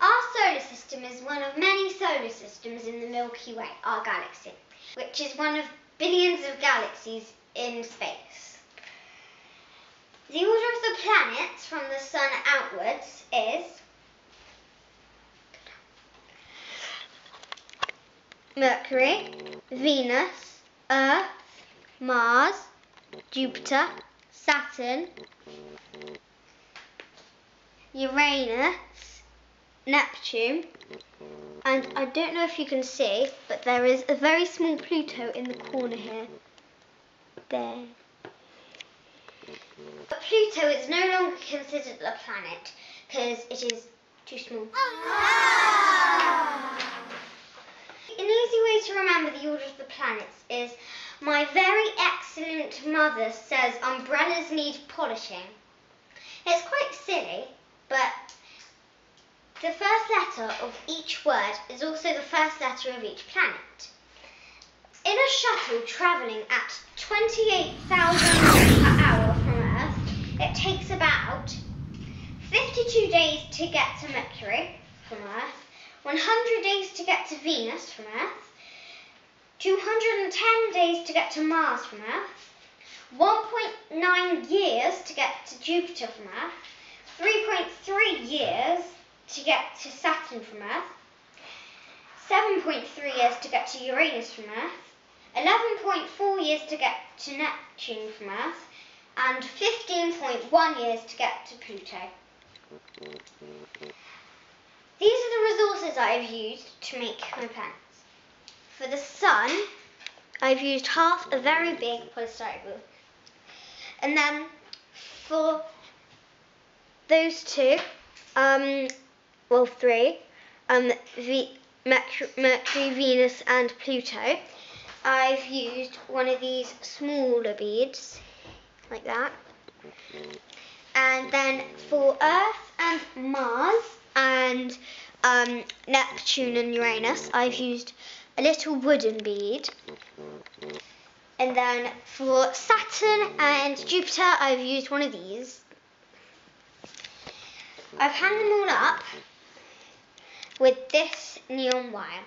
Our solar system is one of many solar systems in the Milky Way, our galaxy, which is one of billions of galaxies in space. The order of the planets from the Sun outwards is Mercury, Venus, Earth, Mars, Jupiter, Saturn, Uranus, Neptune, and I don't know if you can see, but there is a very small Pluto in the corner here. There. But Pluto is no longer considered a planet because it is too small. An easy way to remember the order of the planets is my very excellent mother says umbrellas need polishing. It's quite silly, but the first letter of each word is also the first letter of each planet. In a shuttle travelling at 28,000 miles per hour from Earth, it takes about 52 days to get to Mercury from Earth, 100 days to get to Venus from Earth, 210 days to get to Mars from Earth, 1.9 years to get to Jupiter from Earth, 3.3 years to get to Saturn from Earth, 7.3 years to get to Uranus from Earth, 11.4 years to get to Neptune from Earth, and 15.1 years to get to Pluto. These are the resources I have used to make my planets. For the Sun, I've used half a very big polystyrene. Book, and then for those two, um, well, three, um, v- Mercury, Venus, and Pluto, I've used one of these smaller beads, like that. And then for Earth and Mars and um, Neptune and Uranus, I've used a little wooden bead. And then for Saturn and Jupiter, I've used one of these. I've hung them all up with this neon wire.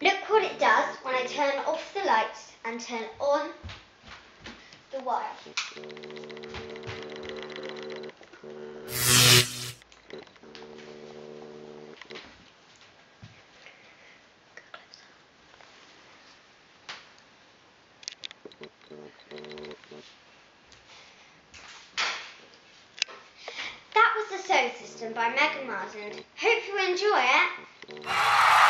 Look what it does when I turn off the lights and turn on the wire. Solar System by Megan Mars and hope you enjoy it.